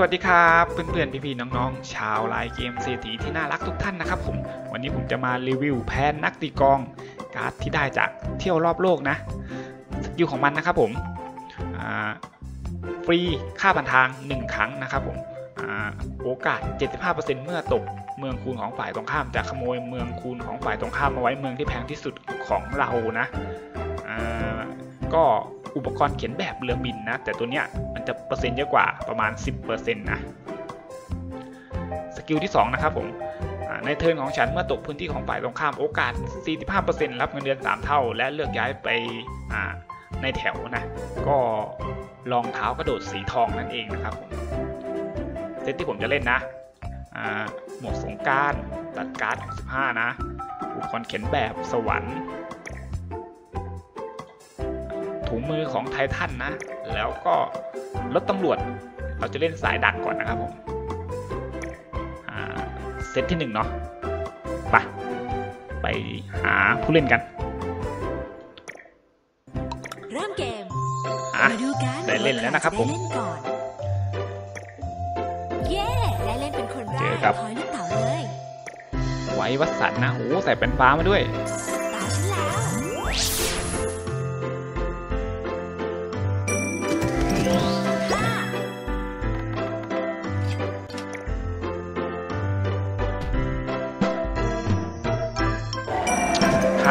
สวัสดีครับเพื่อนๆพี่ๆน้องๆ ชาวไลน์เกมเศรษฐีที่น่ารักทุกท่านนะครับผมวันนี้ผมจะมารีวิวแพนนักตีกองการ์ดที่ได้จากเที่ยวรอบโลกนะสกิลของมันนะครับผมฟรีค่าผ่านทาง 1 ครั้งนะครับผมอ่าโอกาส 75%เมื่อตกเมืองคูณของฝ่ายตรงข้ามจะขโมยเมืองคูณของฝ่ายตรงข้ามมาไว้เมืองที่แพงที่สุดของเรานะก็ อุปกรณ์เขียนแบบเรือบินนะ แต่ตัวเนี้ยมันจะเปอร์เซ็นต์เยอะกว่าประมาณ 10%นะ skill ที่2นะครับผมใน turn ของฉันเมื่อตกพื้นที่ของฝ่ายตรงข้ามโอกาส 45%รับเงินเดือน 3 เท่า และเลือกย้ายไปในแถวนะ ก็รองเท้ากระโดดสีทองนั่นเองนะครับผมเซตที่ผมจะเล่นนะหมวกสงการตัดการ์ด65 นะ อุปกรณ์เขียนแบบสวรรค์ งมือของไททันนะ แล้วก็รถตำรวจ เราจะเล่นสายดักก่อนนะครับผมอ่าเซตที่หนึ่งเนาะไปไปหาผู้เล่นกันเริ่มเกมอะมาดูกันได้เล่นแล้วนะครับผมได้เล่นก่อนเย้ได้เล่นเป็นคนแรเจอกกับคอยลูกเต๋าเลยไว้วัดสันนะโอ้ใส่เป็นฟ้ามาด้วย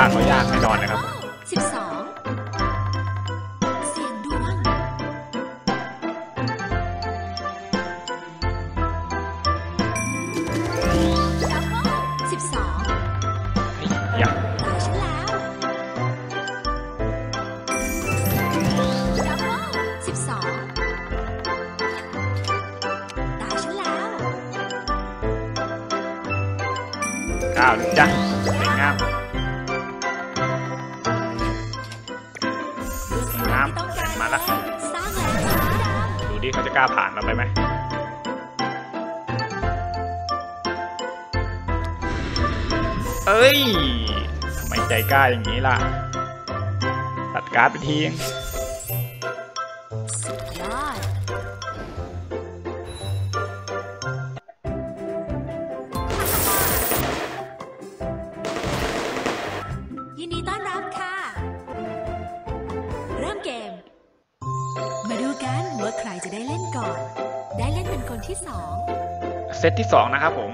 ค่าเขายากแน่นอนนะครับ ดดูดิเขาจะกล้าผ่านเราไปไหมเอ้ยทำไมใจกล้าอย่างนี้ล่ะ ตัดการ์ดไปที เซตที่ 2 นะครับผม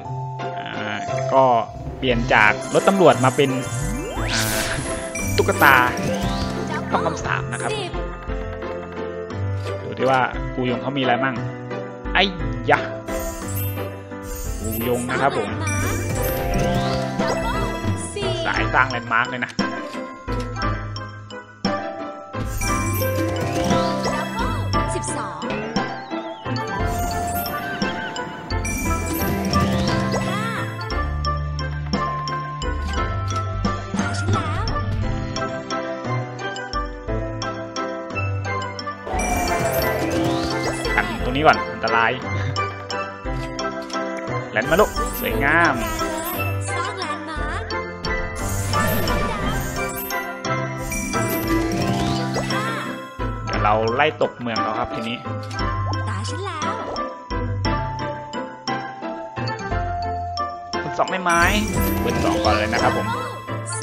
อ่าก็เปลี่ยนจากรถตำรวจมาเป็นตุ๊กตาต้องคำสาปนะครับดูที่ว่ากูยงเขามีอะไรมั่งไอ้ยะกูยงนะครับผมสี่สายสร้างแลนด์มาร์กเลยนะ รงนี้ก่อน อันตรายแลนด์มาลุกสวยงามสร้างแลนด์มาร์คห้าเดี๋ยวเราไล่ตกเมืองเขาครับทีนี้ตาฉันแล้วคุณสองได้ไหมเบอร์สองก่อนเลยนะครับผม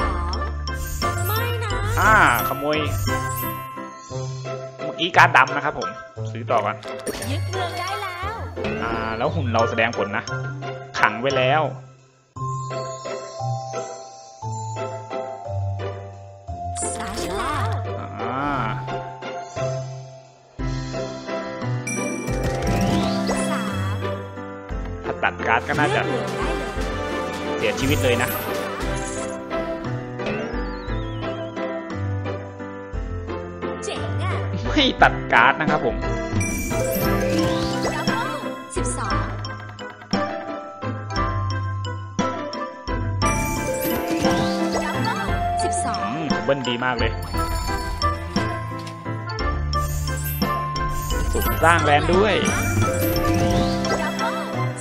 สองไม่นะอ่าขโมยเมื่อกี้การดดำนะครับผม ซื้อต่อก่อนยึดเมืองได้แล้วอ่าแล้วหุ่นเราแสดงผลนะ ขังไว้แล้วตาฉันแล้วอ่าสามถ้าตัดการ์ดก็น่าจะเลือกเมืองได้เลยเสียชีวิตเลยนะเจ๋งอะไม่ตัดการ์ดนะครับผม สิบสองสิบสออืงมเบิ้ลดีมากเลยสุมสร้างแลนด์ด้วย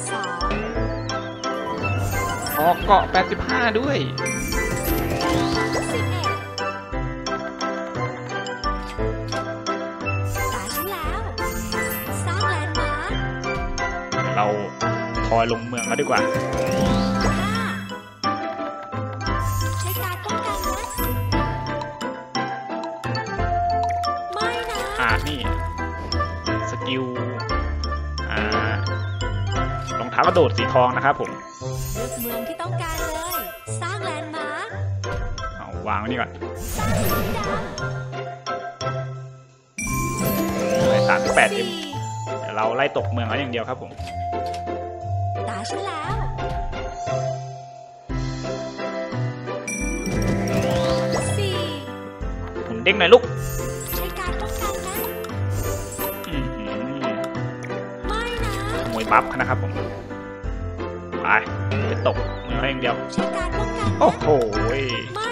สองออกเกาะ 85 ด้วย ทอยลงเมืองเขาดีกว่าห้าใช้การป้องกันนะไม่นะอ่านี่ skill อ่ารองเท้ากระโดดสีทองนะครับผมเลือกเมืองที่ต้องการเลย สร้าง landmark เอาวางไว้นี่ก่อนสร้างสีดสามสิบแปดำเอ็มสี่เดี๋ยวเราไล่ตกเมืองเขาอย่างเดียวครับผมตา ฉันแล้ว สี่หมุนเด้งหน่อยลูก ใช้การป้องกันนะ อื้อหือไม่นะขโมยบัฟเขานะครับผม ไปไปตกเมืองเขาอย่างเดียว ใช้การป้องกันนะโอ้โหยไม่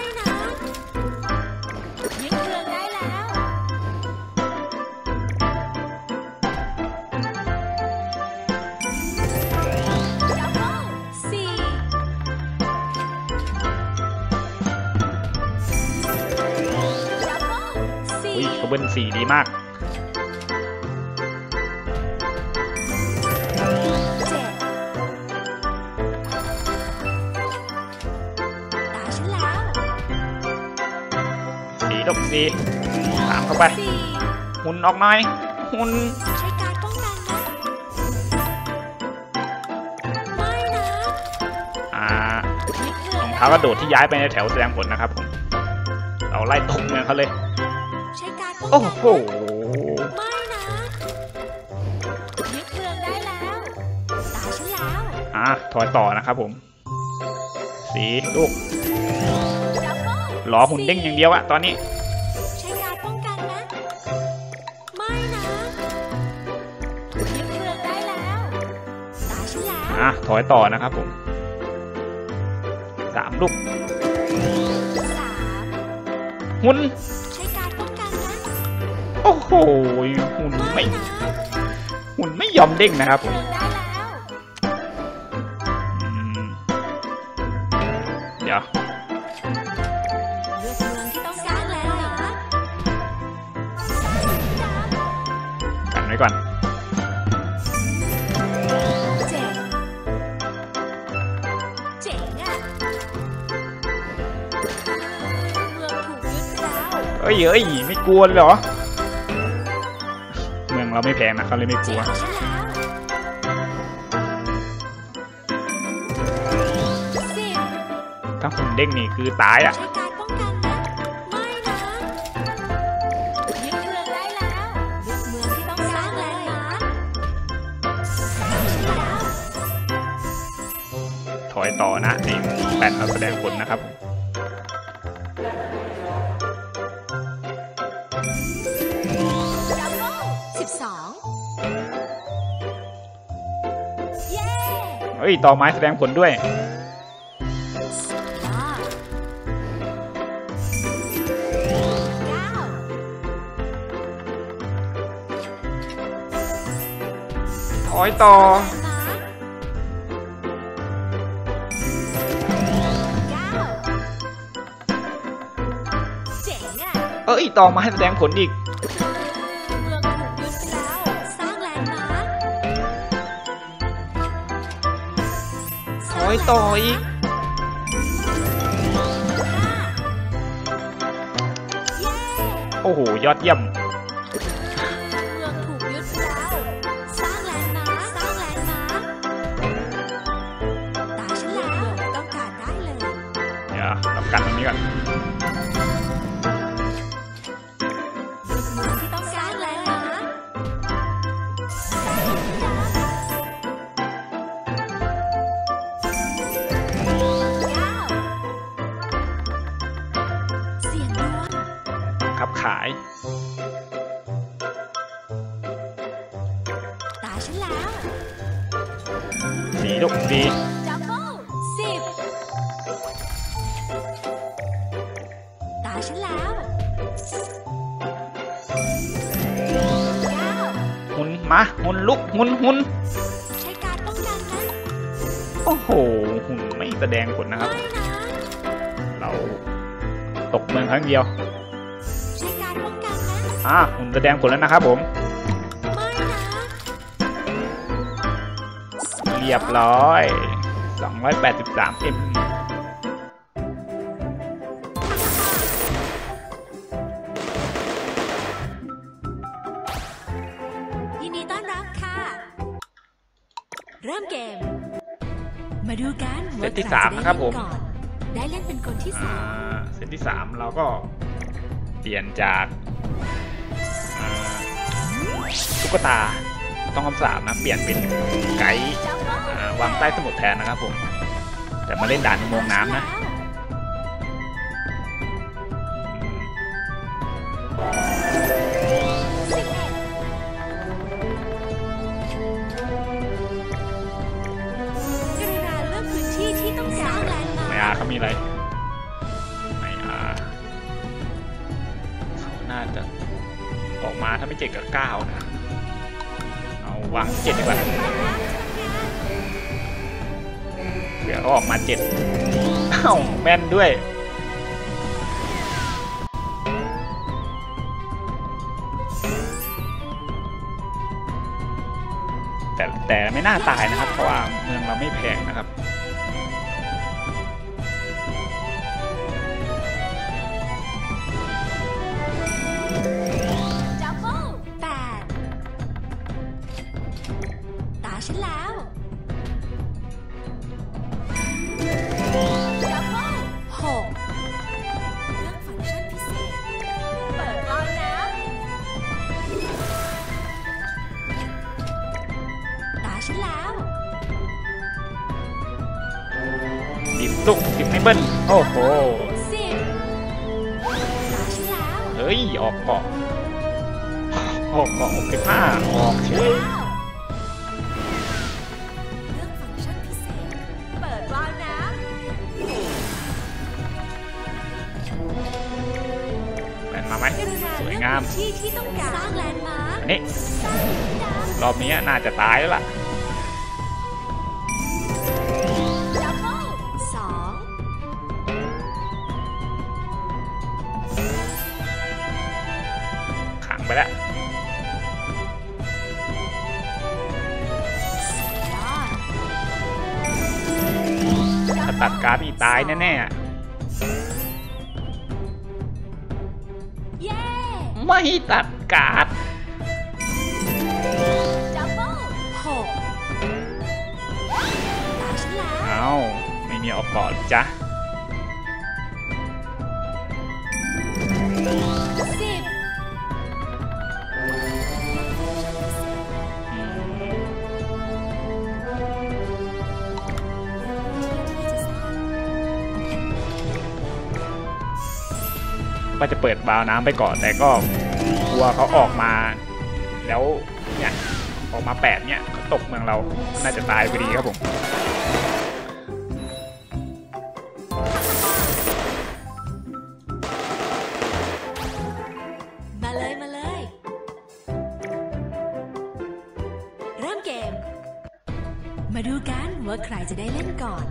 อุ้ยเขาเบิ้ลสีดีมากเจ็ดตาฉันแล้วสีดกสีตามเข้าไปสี่หุ่นออกหน่อยหุ่นใช้การป้องกันนะไม่นะอ่ายึดเมืรอองงเท้ากระโดดที่ย้ายไปในแถวแสดงผลนะครับผม เราไล่ตกเมืองเขาเลยใช้การป้อง โอ้กันโห ไม่นะยึดเมืองได้แล้วตาฉันแล้วอะถอยต่อนะครับผม สีลูกดับเบิลรอหุ่นเด้งอย่างเดียวอะตอนนี้ ใช้การป้องกันนะ ไม่นะยึดเมืองได้แล้วตาฉันแล้วอะถอยต่อนะครับผมสามลูกสาม หุ่น โอ้โหหุ่นไม่ไม่นะหุ่นไม่ยอมเด้งนะครับผมเมืองได้แล้วอืมเดี๋ยวเลือกเมืองที่ต้องการแล้วนะกันไว้ก่อนเจ๋งเจ๋งอะเมืองถูกยึดไปแล้วเอ้ยเอ้ยไม่กลัวเลยเหรอ เราไม่แพงนะเขาเลยไม่กลัวถ้าหุ่เด้งนี่คือตายอะถอยต่อนะนี่แปดเราแสดงผลนะครับ เฮ้ยต่อไม้แสดงผลด้วยอ่าเก้าถอยต่อเก้าเจ๋งอะเอ้ยต่อไม้แสดงผลอีก ต่ออีกเย้โอ้โห ยอดเยี่ยมเมืองถูกยึดไปแล้วสร้าง landmark สร้าง landmark ตาฉันแล้วต้องการได้เลย เดี๋ยวเรากันตรงนี้ก่อน ลูกสีดับเบิลสิบตาฉันแล้วเก้าหุ่นมาหุ่นลุกหุ่นหุ่นใช้การป้องกันนะโอ้โหหุ่นไม่แสดงผลนะครับไม่นะเราตกเมืองครั้งเดียว ใช้การป้องกันนะอ่าหุ่นแสดงผลแล้วนะครับผม รียบร้อย 283 m ยินดีต้อนรับค่ะ เริ่มเกม มาดูกันเซตที่ว่ใสามนะครับผม ได้เล่นก่อนได้เล่นเป็นคนที่สาอ่ามเซตที่3เราก็เปลี่ยนจากอ่าตุ๊กตา ต้องคำสาบนะ เปลี่ยนเป็นไกด์อ่าวางใต้สมุดแทนนะครับผม แต่มาเล่นด่านอุโมงค์น้ำนะอืมกรุณาเลือกพื้นที่ที่ต้องการแลนด์มาไม่ร์อาคเขามีอะไรไม่อาเขาน่าจะออกมาถ้าไม่เจ็ดกับเก้านะเอา วางเจ็ดดีกว่าเผื่อเขาออกมาเจ็ดอ้าวแม่นด้วยแต่แต่ไม่น่าตายนะครับ เพราะว่าเมืองเราไม่แพงนะครับ ดิบลุกดิบไม่เบิ้ลโอ้โหสิบตาฉันแล้วเฮ้ย ออกเกาะออกเกาะออกสิบห้าออกเฉยเลือกฟังก์ชันพิเศษเปิดวาล์วน้แมนมาไหมำกรุณาสวยเลือกงามพื้นที่ที่ต้องการสร้างแลนด์มาร์คอันนี้สร้างหินดรอบนี้น่าจะตายแล้วล่ะ ไปแล้วยอดถ้าตัดการ์ดนี่ตายแน่เย้ๆไม่ตัดการ์ดดับเบิลหกตาฉันแล้วเอาไม่มีออกเกาะหรอกจ้ะ ว่าจะเปิดบาวน้ำไปก่อน แต่ก็กลัวเขาออกมา แล้วเนี่ยออกมาแปดเนี่ยเขาตกเมืองเราน่าจะตายพอดีครับผมมาเลยมาเลยเริ่มเกมมาดูกันว่าใครจะได้เล่นก่อน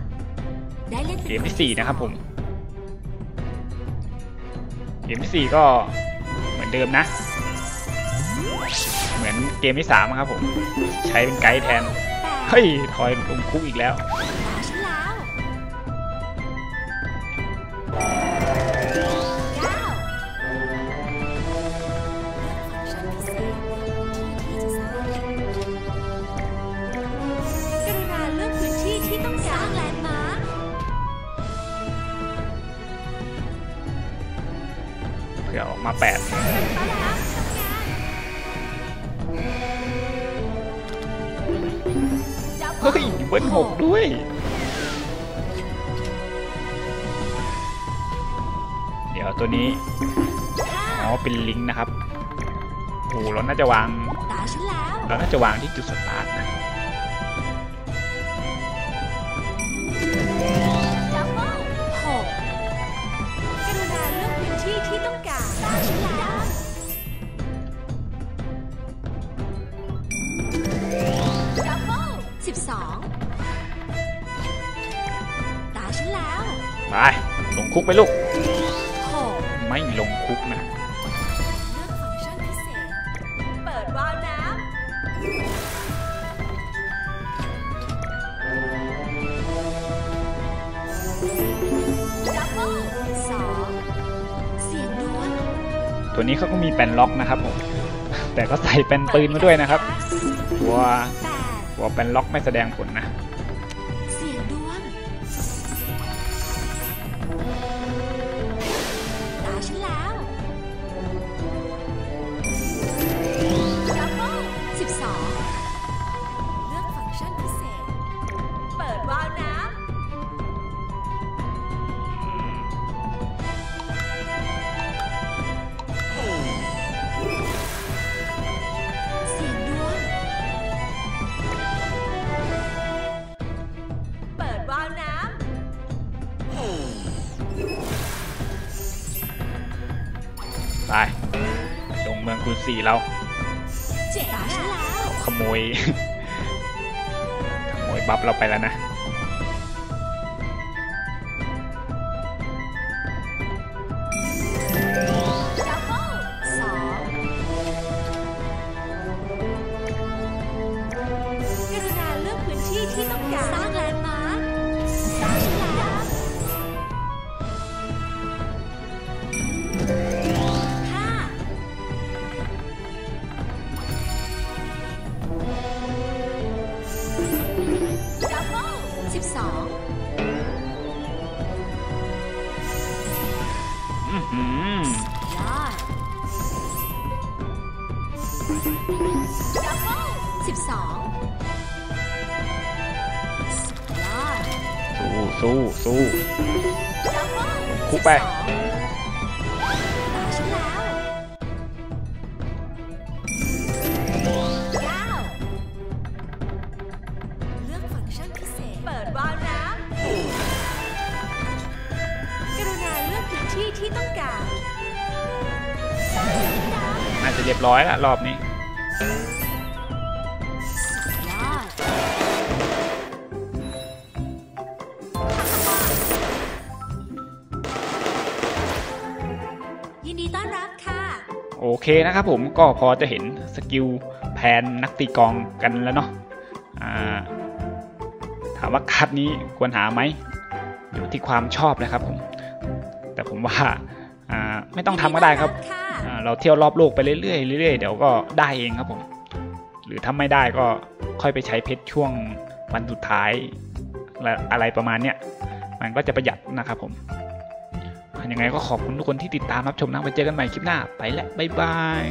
ได้เล่นป็นเกมที่นสี่นะครับผม เกมที่สี่ก็เหมือนเดิมนะ เหมือนเกมที่สามครับผม ใช้เป็นไกด์แทน เฮ้ย ทอยลงคุกอีกแล้ว มาแปดเฮ้ยเบิ้ลหกด้วยเดี๋ยวตัวนี้อ๋อเป็นลิงก์นะครับโอ้เราน่าจะวางเราน่าจะวางที่จุดสตาร์ทนะ คุกไปลูก ไม่ลงคุกนะตัวนี้เขาก็มีแปนล็อกนะครับผม แต่ก็ใส่แปนปืนมาด้วยนะครับ ตัวตัวแปนล็อกไม่แสดงผลนะ คุณสี่เราเจ๋งฉันแล้วขโมย ขโมยบัฟเราไปแล้วนะ กพื้นที่ต้องการสร้างแลนด์มาร์คน่าจะเรียบร้อยล้วรอบนี้ ยินดีต้อนรับค่ะ โอเคนะครับผมก็พอจะเห็นสกิลแผนนักตีกลองกันแล้วเนาะอ่าถามว่าคัดนี้ควรหาไหมอยู่ที่ความชอบนะครับผม แต่ผมว่าอ่าไม่ต้องทำก็ได้ครับค่ะอ่าเราเที่ยวรอบโลกไปเรื่อยๆเรื่อยๆเดี๋ยวก็ได้เองครับผม หรือถ้าไม่ได้ก็ค่อยไปใช้เพชรช่วงวันสุดท้ายและอะไรประมาณเนี้ยมันก็จะประหยัดนะครับผม ยังไงก็ขอบคุณทุกคนที่ติดตามรับชมนะไปเจอกันใหม่คลิปหน้าไปแล้วบ๊ายบาย